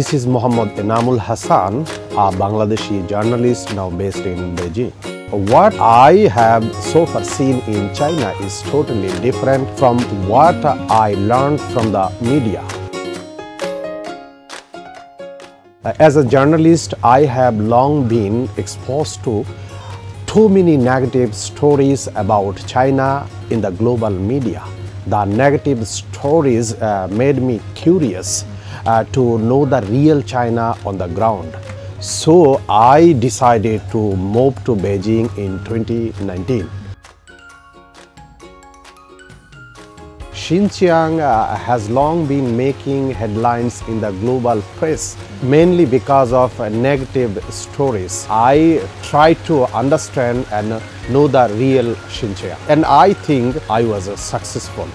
This is Mohammad Enamul Hassan, a Bangladeshi journalist now based in Beijing. What I have so far seen in China is totally different from what I learned from the media. As a journalist, I have long been exposed to too many negative stories about China in the global media. The negative stories uh, made me curious uh, to know the real China on the ground. So I decided to move to Beijing in 2019. Xinjiang uh, has long been making headlines in the global press, mainly because of uh, negative stories. I tried to understand and know the real Xinjiang, and I think I was uh, successful.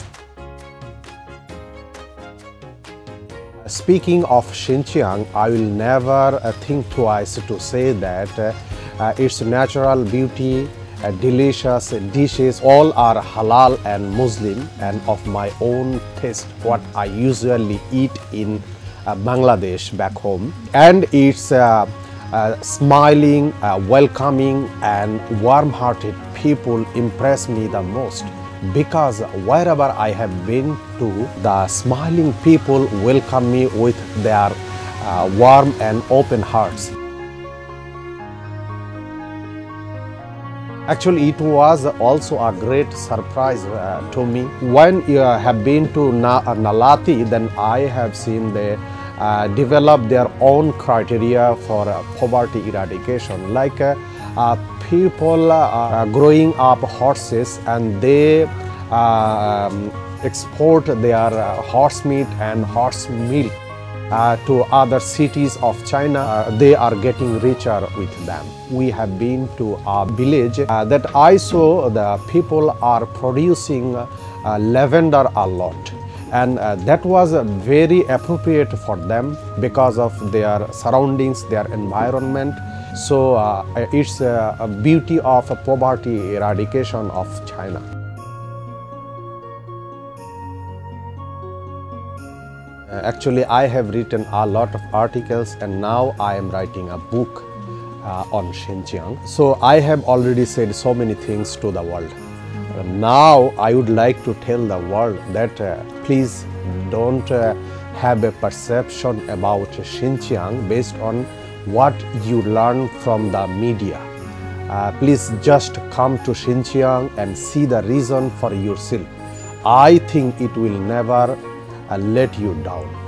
Speaking of Xinjiang, I will never uh, think twice to say that uh, its natural beauty, uh, delicious dishes all are halal and Muslim and of my own taste what I usually eat in Bangladesh back home. And its uh, uh, smiling, uh, welcoming and warm-hearted people impress me the most because wherever I have been to the smiling people welcome me with their uh, warm and open hearts. Actually, it was also a great surprise uh, to me. When you have been to Na- Nalati, then I have seen they uh, develop their own criteria for uh, poverty eradication. Like uh, people uh, growing up horses and they uh, um, export their uh, horse meat and horse milk uh, to other cities of China, uh, they are getting richer with them. We have been to a village uh, that I saw the people are producing uh, lavender a lot. And uh, that was uh, very appropriate for them because of their surroundings, their environment. So uh, it's uh, a beauty of a poverty eradication of China. Uh, Actually, I have written a lot of articles and now I am writing a book uh, on Xinjiang. So I have already said so many things to the world. Uh, now I would like to tell the world that uh, please don't uh, have a perception about Xinjiang based on what you learn from the media. Uh, please just come to Xinjiang and see the reason for yourself. I think it will never uh, let you down.